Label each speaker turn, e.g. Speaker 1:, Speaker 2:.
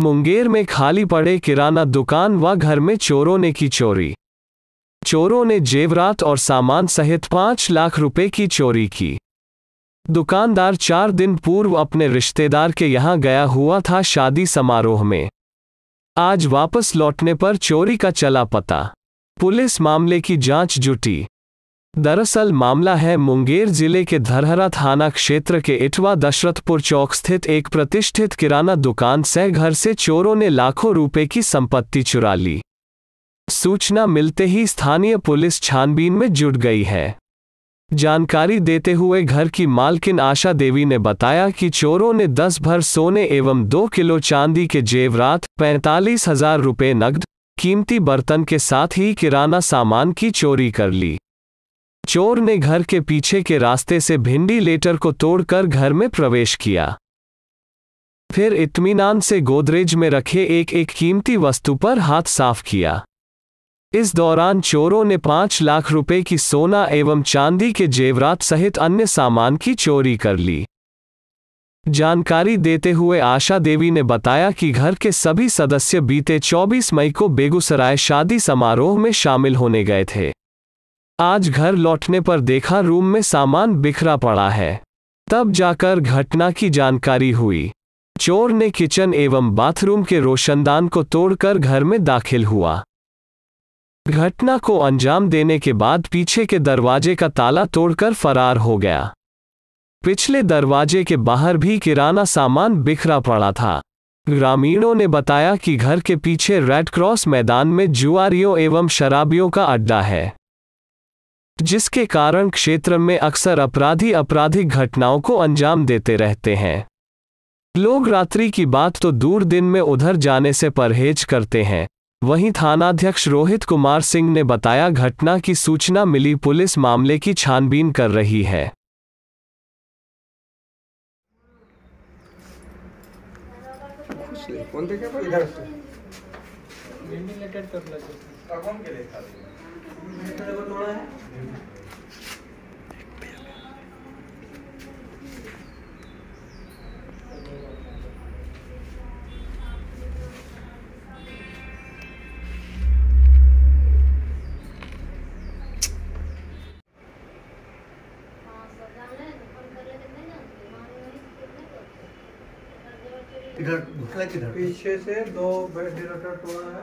Speaker 1: मुंगेर में खाली पड़े किराना दुकान व घर में चोरों ने की चोरी। चोरों ने जेवरात और सामान सहित पाँच लाख रुपए की चोरी की। दुकानदार चार दिन पूर्व अपने रिश्तेदार के यहाँ गया हुआ था शादी समारोह में। आज वापस लौटने पर चोरी का चला पता। पुलिस मामले की जाँच जुटी। दरअसल मामला है मुंगेर ज़िले के धरहरा थाना क्षेत्र के इटवा दशरथपुर चौक स्थित एक प्रतिष्ठित किराना दुकान से घर से चोरों ने लाखों रुपए की संपत्ति चुरा ली। सूचना मिलते ही स्थानीय पुलिस छानबीन में जुट गई है। जानकारी देते हुए घर की मालकिन आशा देवी ने बताया कि चोरों ने दस भर सोने एवं दो किलो चांदी के जेवरात, पैंतालीस हज़ार रुपये नकद कीमती बर्तन के साथ ही किराना सामान की चोरी कर ली। चोर ने घर के पीछे के रास्ते से भिंडी लेटर को तोड़कर घर में प्रवेश किया। फिर इत्मीनान से गोदरेज में रखे एक एक कीमती वस्तु पर हाथ साफ़ किया। इस दौरान चोरों ने पाँच लाख रुपए की सोना एवं चांदी के जेवरात सहित अन्य सामान की चोरी कर ली। जानकारी देते हुए आशा देवी ने बताया कि घर के सभी सदस्य बीते 24 मई को बेगूसराय शादी समारोह में शामिल होने गए थे। आज घर लौटने पर देखा रूम में सामान बिखरा पड़ा है। तब जाकर घटना की जानकारी हुई। चोर ने किचन एवं बाथरूम के रोशनदान को तोड़कर घर में दाखिल हुआ। घटना को अंजाम देने के बाद पीछे के दरवाजे का ताला तोड़कर फरार हो गया। पिछले दरवाजे के बाहर भी किराना सामान बिखरा पड़ा था। ग्रामीणों ने बताया कि घर के पीछे रेड क्रॉस मैदान में जुआरियों एवं शराबियों का अड्डा है। जिसके कारण क्षेत्र में अक्सर अपराधी आपराधिक घटनाओं को अंजाम देते रहते हैं। लोग रात्रि की बात तो दूर दिन में उधर जाने से परहेज करते हैं। वहीं थानाध्यक्ष रोहित कुमार सिंह ने बताया घटना की सूचना मिली पुलिस मामले की छानबीन कर रही है।
Speaker 2: इधर
Speaker 3: कौन के देखा
Speaker 2: तेरे को तोड़ा है।
Speaker 4: इधर घुसला किधर?
Speaker 2: पीछे से दो वेंटिलेटर तोड़ा है।